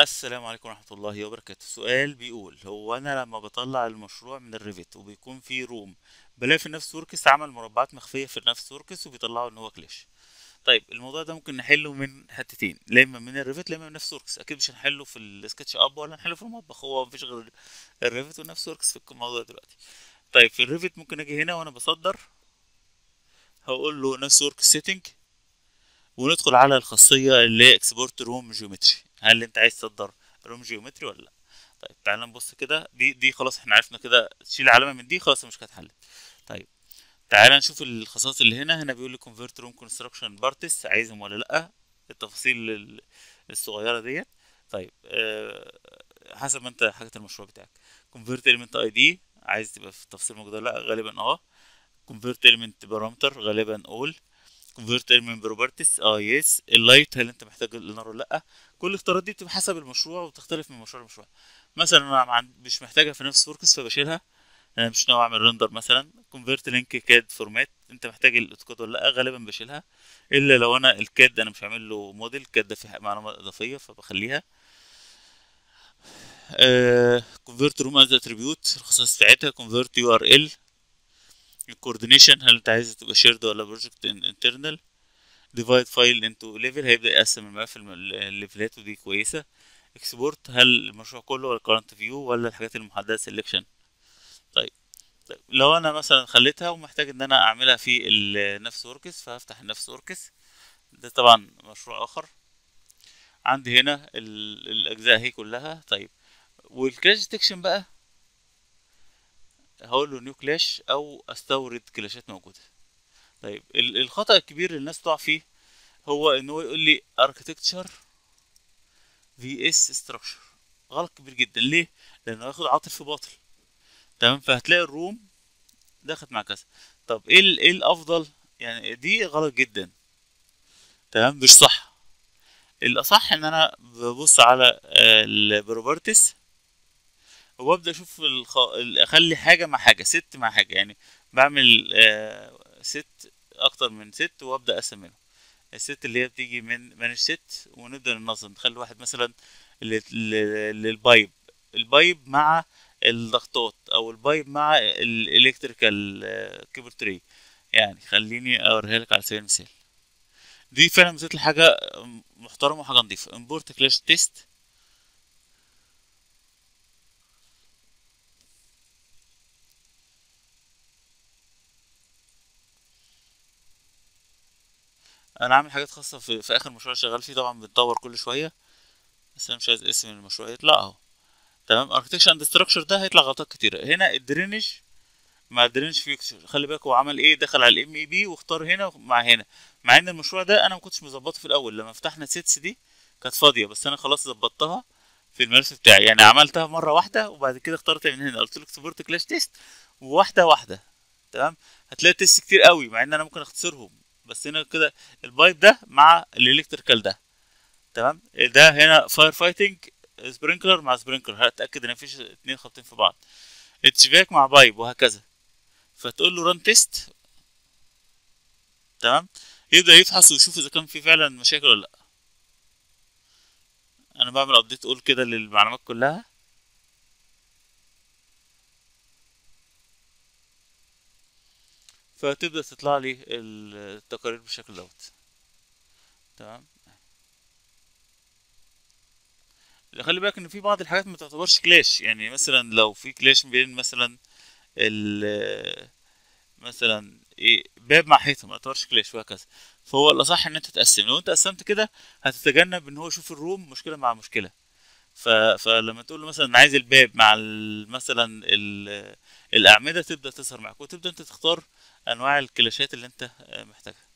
السلام عليكم ورحمة الله وبركاته. سؤال بيقول هو أنا لما بطلع المشروع من ال Revit وبيكون فيه room بلاقي في Navisworks عمل مربعات مخفية في Navisworks وبيطلعوا إن هو clash. طيب الموضوع ده ممكن نحله من حتتين لا إما من ال Revit لا إما من Navisworks أكيد مش هنحله في ال SketchUp ولا هنحله في المطبخ هو مفيش غير ال Revit و Navisworks في الموضوع دلوقتي. طيب في ال Revit ممكن أجي هنا وأنا بصدر هقول له Navisworks setting وندخل على الخاصية اللي هي export room geometry هل انت عايز تصدر room geometry ولا لا؟ طيب تعالى نبص كده. دي دي خلاص إحنا عرفنا كده تشيل علامة من دي خلاص المشكلة اتحلت. طيب تعالى نشوف الخصائص اللي هنا. هنا بيقول لي convert room construction parts عايزهم ولا لأ؟ التفاصيل ال- الصغيرة ديت. طيب أه حسب ما انت حاجة المشروع بتاعك. convert element ID عايز تبقى في التفاصيل موجودة لأ؟ غالبا آه. convert element parameter غالبا all. convert element properties آه yes. ال light هل انت محتاج الإنارة ولا لأ؟ كل الاختيارات دي بتبقى حسب المشروع وبتختلف من مشروع لمشروع. مثلا أنا مش محتاجها في Navisworks فبشيلها. أنا مش ناوي أعمل render مثلا. convert link CAD format انت محتاج ال AutoCAD ولا لأ؟ غالبا بشيلها. إلا لو أنا ال CAD أنا مش هعمل له model CAD ده فيه معلومات إضافية فبخليها. convert room as attribute الخصائص بتاعتها convert URL ال coordination هل انت عايز تبقى shared ولا project internal divide file into level هيبدأ يقسم الملف الم- ال level ات ودي كويسة. export هل المشروع كله ولا current view ولا الحاجات المحددة selection طيب طيب لو أنا مثلا خليتها ومحتاج إن أنا أعملها في Navisworks فهفتح ال Navisworks ده طبعا مشروع آخر. عندي هنا ال- الأجزاء هي كلها. طيب وال clash detection بقى؟ هقول له new clash أو أستورد clash ات موجودة. طيب ال- الخطأ الكبير اللي الناس تقع فيه هو إن هو يقول لي architecture vs structure. غلط كبير جدا. ليه؟ لأنه هياخد عاطل في باطل. تمام؟ فهتلاقي ال room دخلت مع كذا. طب إيه إيه الأفضل؟ يعني دي غلط جدا. تمام؟ مش صح. الأصح إن أنا ببص على ال properties وأبدأ أشوف الخ... ال- أخلي حاجة مع حاجة set مع حاجة يعني بعمل آه، set أكتر من set وأبدأ اقسم منهم ال set اللي هي بتيجي من manage set ونبدأ ننظم. نخلي واحد مثلا لل- لل- لل pipe. ال pipe مع ال duct ات أو ال pipe مع ال electrical cable tray. يعني خليني أوريها لك على سبيل المثال. دي فعلا مثل حاجة محترمة وحاجة نظيفة. import clash test أنا عامل حاجات خاصة في, في آخر مشروع شغال فيه طبعا بنطور كل شوية بس أنا مش عايز اسم المشروع يطلع أهو. تمام؟ architecture and structure ده هيطلع غلطات كتيرة. هنا ال drainage مع ال drainage fixture خلي بالك هو عمل إيه؟ دخل على ال MEP واختار هنا مع هنا. مع إن المشروع ده أنا ما كنتش مظبطه في الأول. لما فتحنا ال sets دي كانت فاضية بس أنا خلاص ظبطتها في الملف بتاعي. يعني عملتها مرة واحدة وبعد كده اخترت من هنا. قلت له export clash test وواحدة واحدة. تمام؟ هتلاقي test كتير قوي مع إن أنا ممكن أختصرهم. بس هنا كده ال pipe ده مع ال electrical ده. تمام؟ ده هنا fire fighting sprinkler مع sprinkler هتأكد إن مفيش اتنين خابطين في بعض. HVAC مع pipe وهكذا. فتقول له run test تمام؟ يبدأ يفحص ويشوف إذا كان في فعلا مشاكل ولا لأ. أنا بعمل update all كده للمعلومات كلها. فتبدأ تطلع لي التقارير بالشكل دوت. تمام؟ خلي بالك إن في بعض الحاجات ما تعتبرش كلاش. يعني مثلا لو في كلاش بين مثلا ال مثلا إيه باب مع حيطة ما تعتبرش كلاش وهكذا. فهو الأصح إن أنت تقسم. لو أنت قسمت كده هتتجنب إن هو يشوف الروم مشكلة مع مشكلة. فلما تقول له مثلا أنا عايز الباب مع. مثلا ال... الأعمدة تبدأ تظهر معاك وتبدأ أنت تختار أنواع الكلاشات اللي أنت محتاجها